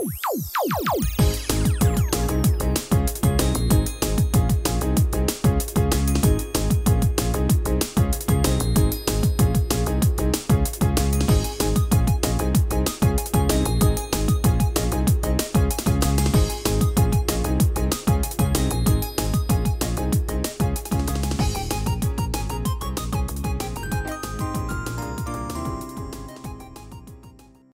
はいはいはい。